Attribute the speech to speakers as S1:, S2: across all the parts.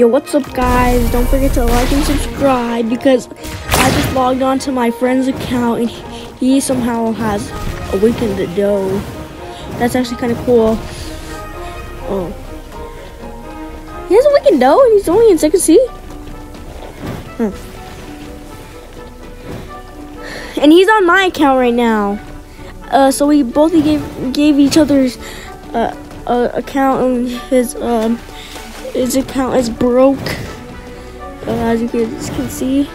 S1: Yo, what's up, guys? Don't forget to like and subscribe because I just logged on to my friend's account and he somehow has awakened dough. That's actually kind of cool. Oh. He has a weekend dough and he's only in second sea? Hmm. And he's on my account right now. Uh, so we both gave gave each other's uh, uh, account and his um his account is broke. Uh, as you guys can see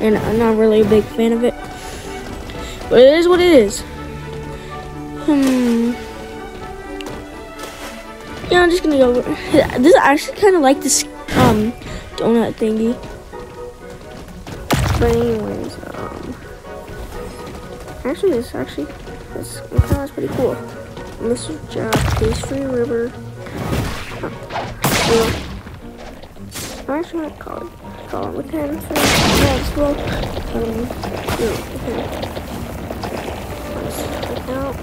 S1: and I'm not really a big fan of it. But it is what it is. Hmm. Yeah I'm just gonna go this I actually kind of like this um donut thingy. But anyways um actually this actually this kind of pretty cool. Mr. Job Pastry River I'm actually gonna call it, call it with him for as well. Um. Let's out.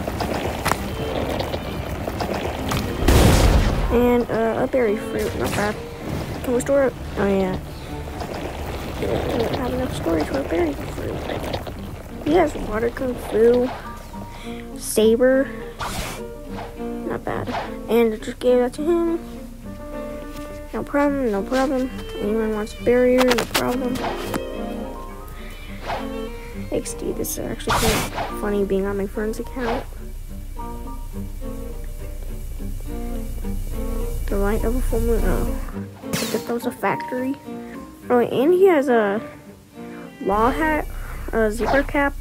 S1: And uh, a berry fruit, not bad. Can we store it? Oh yeah. Don't have enough storage for a berry fruit. He has water kung fu, saber, not bad. And I just gave that to him. No problem, no problem. Anyone wants barrier, no problem. XD, this is actually kind of funny being on my friend's account. The light of a full moon. Oh, I thought that was a factory. Oh, and he has a law hat, a zipper cap,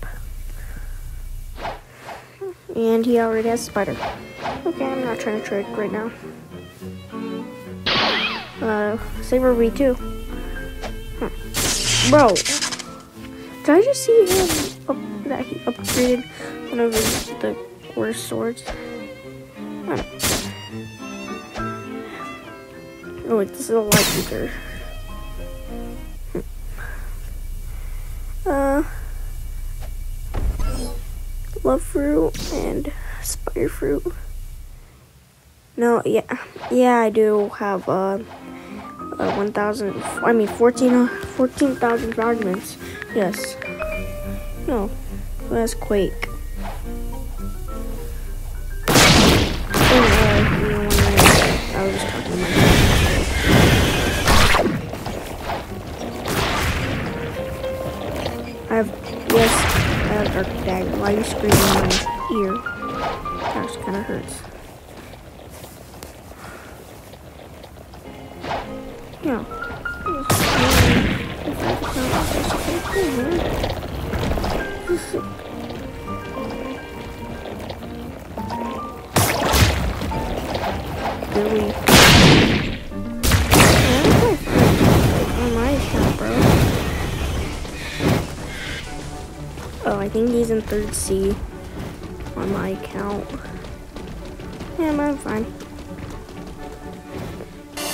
S1: and he already has spider. Okay, I'm not trying to trick right now uh, Saber V2. Huh. Bro, did I just see him up, that he upgraded one of his, the worst swords? Huh. Oh wait, this is a light beaker. Hmm. Uh, love fruit and spider fruit. No, yeah, yeah, I do have uh, uh 1,000, I mean 14, 14,000 fragments. Yes. No, that's Quake. I was just talking about I have, yes, I have Dark Dagger. Why are you screaming in my ear? That kind of hurts. Yeah. On my bro. Oh, I think he's in third sea on my account. Yeah, I'm fine.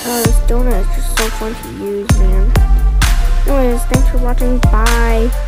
S1: Oh, this donut is just so fun to use, man. Anyways, thanks for watching. Bye.